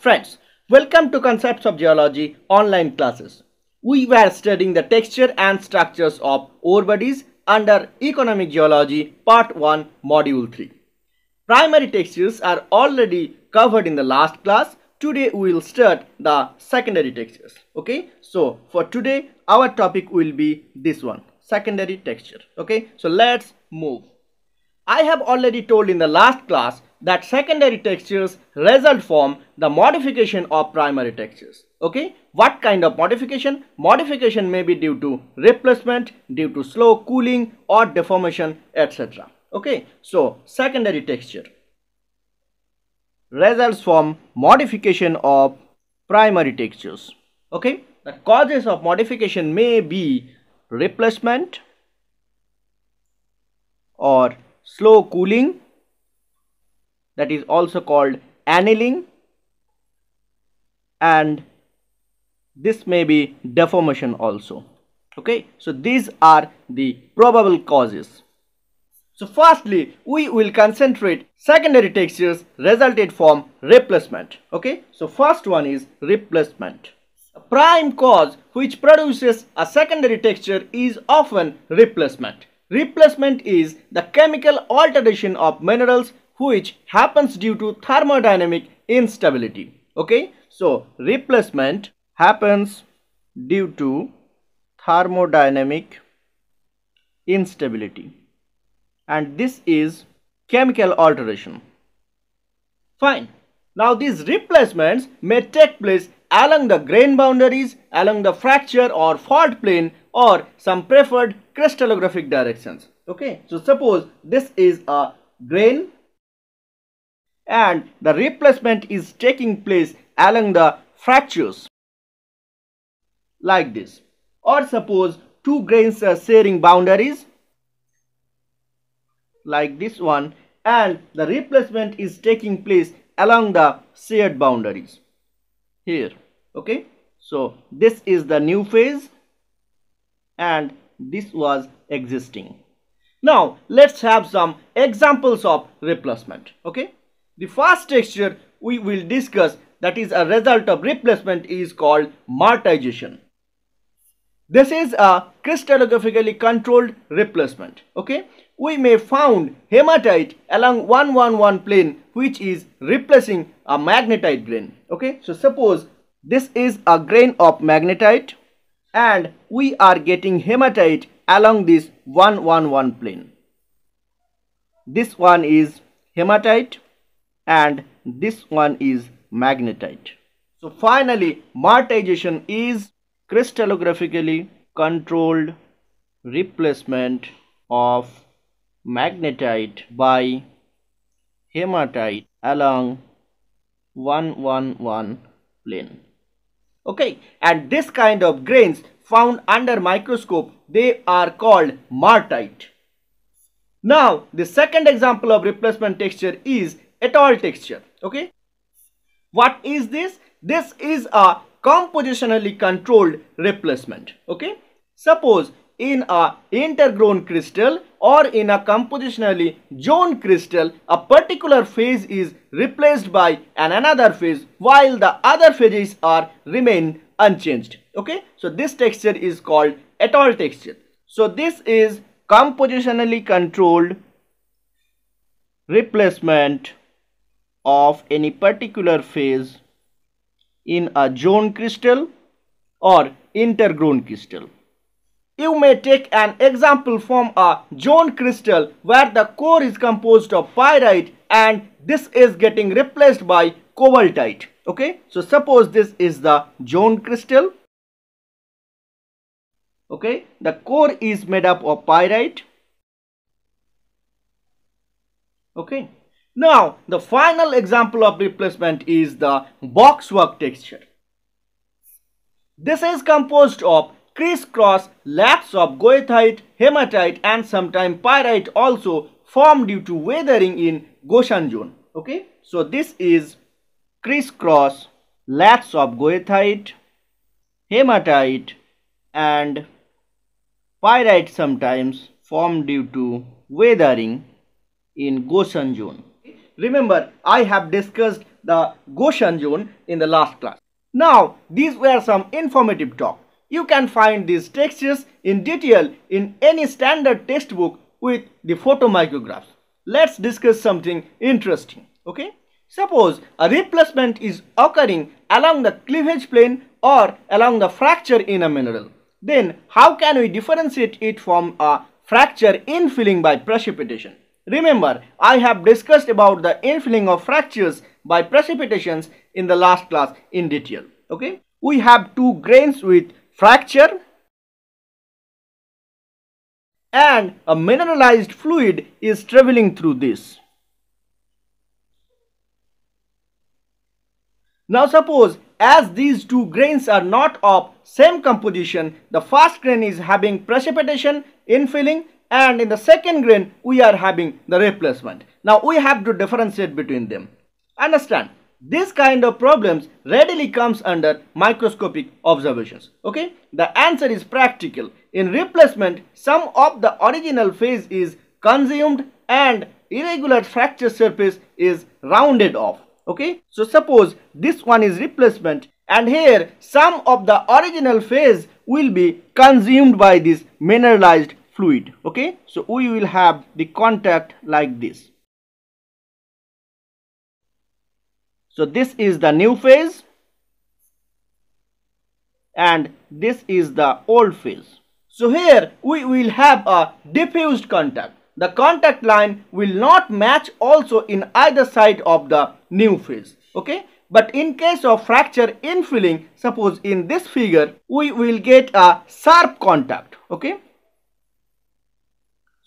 Friends, welcome to Concepts of Geology online classes. We were studying the texture and structures of ore bodies under Economic Geology Part 1 Module 3. Primary textures are already covered in the last class. Today we will start the secondary textures. Okay, so for today our topic will be this one secondary texture. Okay, so let's move. I have already told in the last class that secondary textures result from the modification of primary textures. Okay, what kind of modification? Modification may be due to replacement, due to slow cooling or deformation, etc. Okay, so secondary texture results from modification of primary textures. Okay, the causes of modification may be replacement or slow cooling that is also called annealing. And this may be deformation also. Okay? So these are the probable causes. So firstly we will concentrate secondary textures resulted from replacement. Okay? So first one is replacement. A prime cause which produces a secondary texture is often replacement. Replacement is the chemical alteration of minerals which happens due to thermodynamic instability. Okay? So replacement happens due to thermodynamic instability. And this is chemical alteration. Fine. Now these replacements may take place along the grain boundaries along the fracture or fault plane or some preferred crystallographic directions. Okay? So suppose this is a grain and the replacement is taking place along the fractures. Like this. Or suppose two grains are sharing boundaries. Like this one. And the replacement is taking place along the shared boundaries. Here. Okay? So this is the new phase. And this was existing. Now let's have some examples of replacement. Okay the first texture we will discuss that is a result of replacement is called martization. This is a crystallographically controlled replacement. Okay, we may found hematite along 111 plane which is replacing a magnetite grain. Okay, so suppose this is a grain of magnetite and we are getting hematite along this 111 plane. This one is hematite and this one is magnetite. So finally martization is crystallographically controlled replacement of magnetite by hematite along 111 plane. Okay and this kind of grains found under microscope they are called martite. Now the second example of replacement texture is atoll texture okay? What is this? This is a compositionally controlled replacement okay? Suppose in a intergrown crystal or in a compositionally zoned crystal a particular phase is replaced by an another phase while the other phases are remain unchanged okay? So this texture is called atoll texture. So this is compositionally controlled replacement of any particular phase in a zone crystal or intergrown crystal. You may take an example from a zone crystal where the core is composed of pyrite and this is getting replaced by cobaltite. Okay, so suppose this is the zone crystal. Okay, the core is made up of pyrite. Okay, now, the final example of replacement is the boxwork texture. This is composed of crisscross laths of goethite, hematite and sometimes pyrite also formed due to weathering in Gossan zone. Okay, so this is crisscross laths of goethite, hematite and pyrite sometimes formed due to weathering in Gossan zone. Remember, I have discussed the Gossan zone in the last class. Now, these were some informative talk. You can find these textures in detail in any standard textbook with the photomicrographs. Let's discuss something interesting. Okay. Suppose a replacement is occurring along the cleavage plane or along the fracture in a mineral. Then how can we differentiate it from a fracture infilling by precipitation? Remember, I have discussed about the infilling of fractures by precipitations in the last class in detail. Okay. We have two grains with fracture and a mineralized fluid is traveling through this. Now suppose as these two grains are not of same composition, the first grain is having precipitation, infilling and in the second grain we are having the replacement. Now we have to differentiate between them. Understand? This kind of problems readily comes under microscopic observations. Okay, the answer is practical. In replacement, some of the original phase is consumed and irregular fracture surface is rounded off. Okay, so suppose this one is replacement and here some of the original phase will be consumed by this mineralized fluid. Okay, so we will have the contact like this. So this is the new phase and this is the old phase. So here we will have a diffused contact. The contact line will not match also in either side of the new phase. Okay. But in case of fracture infilling, suppose in this figure, we will get a sharp contact. Okay.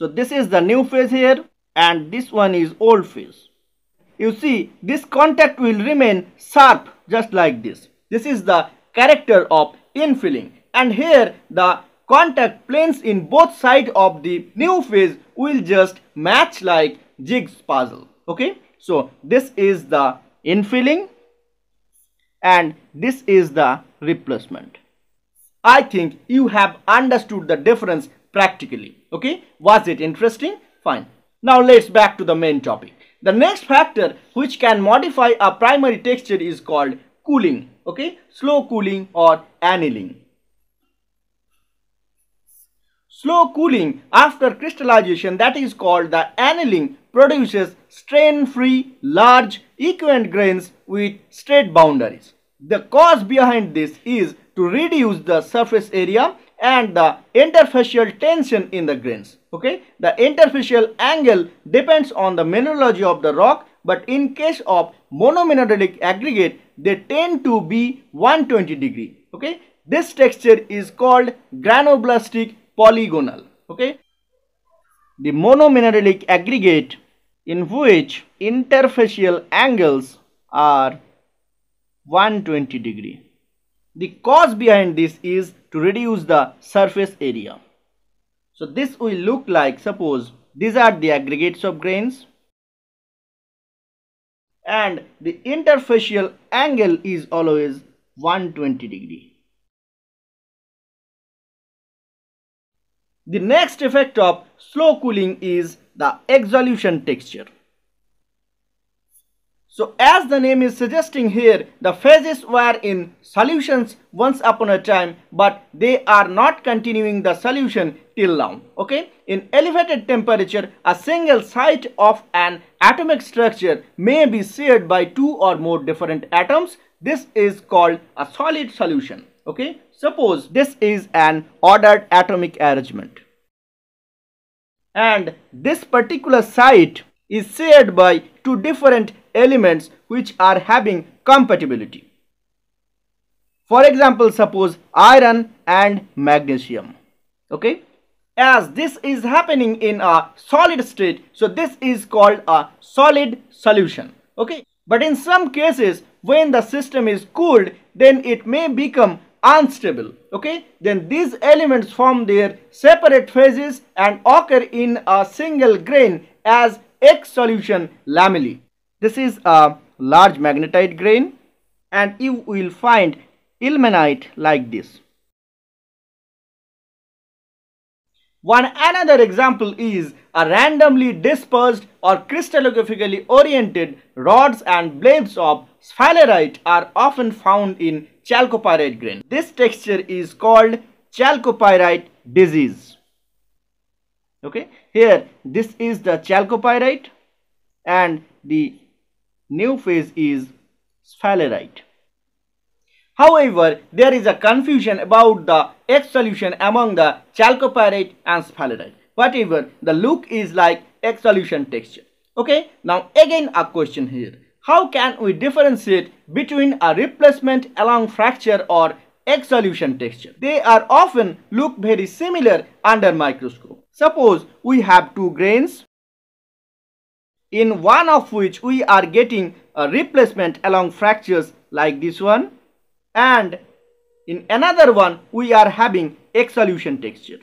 So this is the new phase here and this one is old phase you see this contact will remain sharp just like this. This is the character of infilling and here the contact planes in both sides of the new phase will just match like jigs puzzle. Okay. So this is the infilling and this is the replacement. I think you have understood the difference practically. Okay. Was it interesting? Fine. Now let's back to the main topic. The next factor which can modify a primary texture is called cooling. Okay, slow cooling or annealing. Slow cooling after crystallization that is called the annealing produces strain-free large equivalent grains with straight boundaries. The cause behind this is to reduce the surface area and the interfacial tension in the grains. Okay, the interfacial angle depends on the mineralogy of the rock, but in case of monomineralic aggregate, they tend to be 120 degree. Okay, this texture is called granoblastic polygonal. Okay, the monomineralic aggregate in which interfacial angles are 120 degree. The cause behind this is to reduce the surface area. So this will look like suppose these are the aggregates of grains and the interfacial angle is always 120 degree. The next effect of slow cooling is the exsolution texture. So as the name is suggesting here, the phases were in solutions once upon a time, but they are not continuing the solution till now. Okay. In elevated temperature, a single site of an atomic structure may be shared by two or more different atoms. This is called a solid solution. Okay. Suppose this is an ordered atomic arrangement. And this particular site is shared by two different elements which are having compatibility. For example, suppose iron and magnesium. Okay. As this is happening in a solid state, so this is called a solid solution. Okay. But in some cases, when the system is cooled, then it may become unstable okay then these elements form their separate phases and occur in a single grain as exsolution lamellae this is a large magnetite grain and you will find ilmenite like this. One another example is a randomly dispersed or crystallographically oriented rods and blades of sphalerite are often found in chalcopyrite grain. This texture is called chalcopyrite disease. Okay, here this is the chalcopyrite and the new phase is sphalerite. However, there is a confusion about the exsolution among the chalcopyrite and sphalerite. Whatever, the look is like exsolution texture. Okay, now again a question here. How can we differentiate between a replacement along fracture or exsolution texture? They are often look very similar under microscope. Suppose we have two grains in one of which we are getting a replacement along fractures like this one and in another one we are having exsolution texture.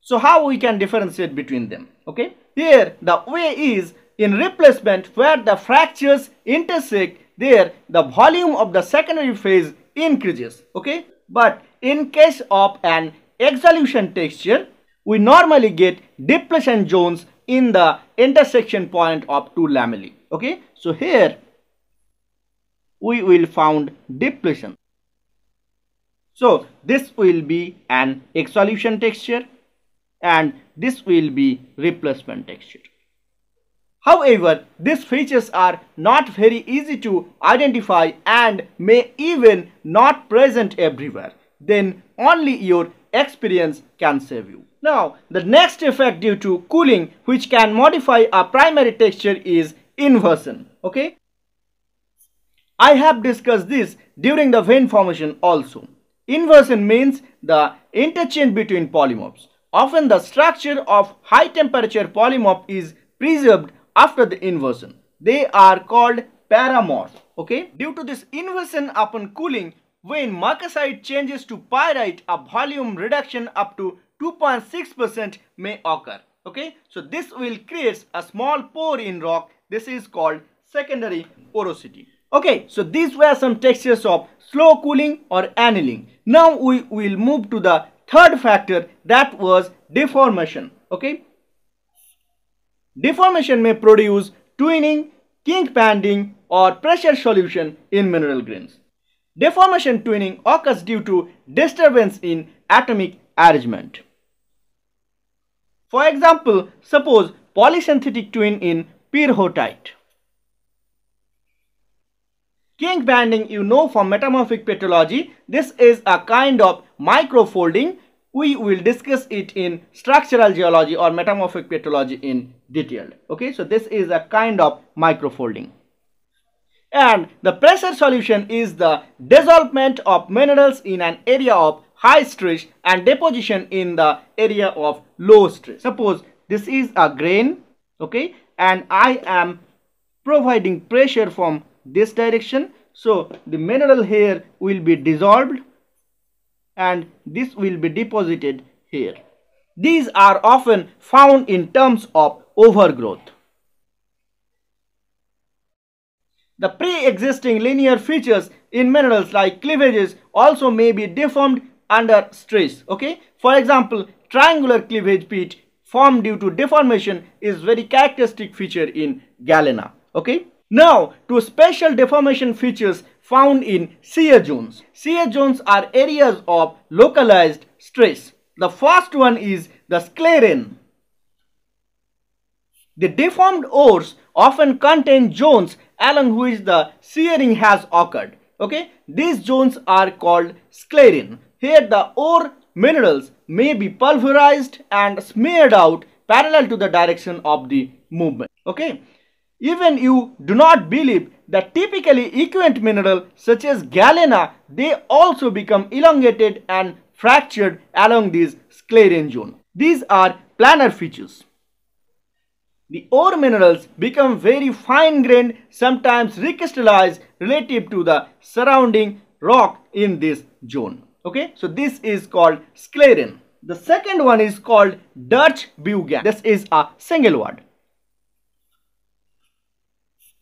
So how we can differentiate between them? Okay. Here the way is in replacement where the fractures intersect there the volume of the secondary phase increases. Okay. But in case of an exsolution texture we normally get depletion zones in the intersection point of two lamellae. Okay. So here we will found depletion. So this will be an exsolution texture and this will be replacement texture. However, these features are not very easy to identify and may even not present everywhere. Then only your experience can save you. Now, the next effect due to cooling which can modify a primary texture is inversion. Okay. I have discussed this during the vein formation also. Inversion means the interchange between polymorphs. Often the structure of high temperature polymorph is preserved after the inversion. They are called paramorph. Okay. Due to this inversion upon cooling, when marcasite changes to pyrite, a volume reduction up to 2.6% may occur. Okay. So this will create a small pore in rock. This is called secondary porosity. Okay, so these were some textures of slow cooling or annealing. Now we will move to the third factor that was deformation. Okay, deformation may produce twinning, kink banding or pressure solution in mineral grains. Deformation twinning occurs due to disturbance in atomic arrangement. For example, suppose polysynthetic twin in pyrrhotite. Kink banding you know from metamorphic petrology. This is a kind of microfolding. We will discuss it in structural geology or metamorphic petrology in detail. Okay, so this is a kind of microfolding. And the pressure solution is the dissolvement of minerals in an area of high stress and deposition in the area of low stress. Suppose this is a grain, okay, and I am providing pressure from this direction. So the mineral here will be dissolved and this will be deposited here. These are often found in terms of overgrowth. The pre-existing linear features in minerals like cleavages also may be deformed under stress okay for example triangular cleavage pit formed due to deformation is very characteristic feature in galena okay now to special deformation features found in shear zones. Shear zones are areas of localized stress. The first one is the schlieren. The deformed ores often contain zones along which the shearing has occurred. Okay, these zones are called schlieren. Here the ore minerals may be pulverized and smeared out parallel to the direction of the movement. Okay, even you do not believe that typically equivalent mineral such as galena, they also become elongated and fractured along this schlieren zone. These are planar features. The ore minerals become very fine grained, sometimes recrystallized relative to the surrounding rock in this zone. Okay, so this is called schlieren. The second one is called Durchbewegung. This is a single word.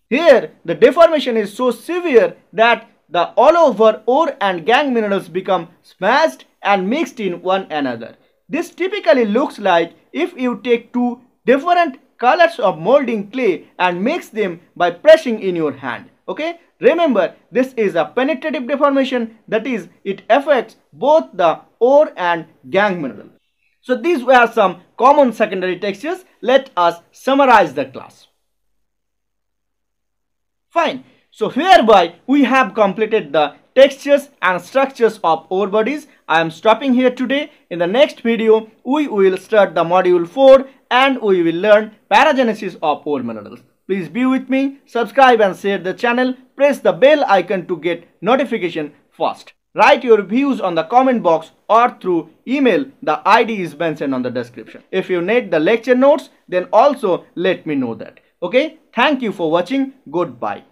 Here, the deformation is so severe that the all over ore and gangue minerals become smashed and mixed in one another. this typically looks like if you take two different colors of molding clay and mix them by pressing in your hand. Okay. Remember, this is a penetrative deformation that is, it affects both the ore and gangue mineral. So these were some common secondary textures. Let us summarize the class. Fine. So hereby we have completed the textures and structures of ore bodies. I am stopping here today. In the next video, we will start the module 4 and we will learn paragenesis of ore minerals. Please be with me, subscribe and share the channel, press the bell icon to get notification first. Write your views on the comment box or through email. The ID is mentioned on the description. If you need the lecture notes, then also let me know that. Okay, thank you for watching. Goodbye.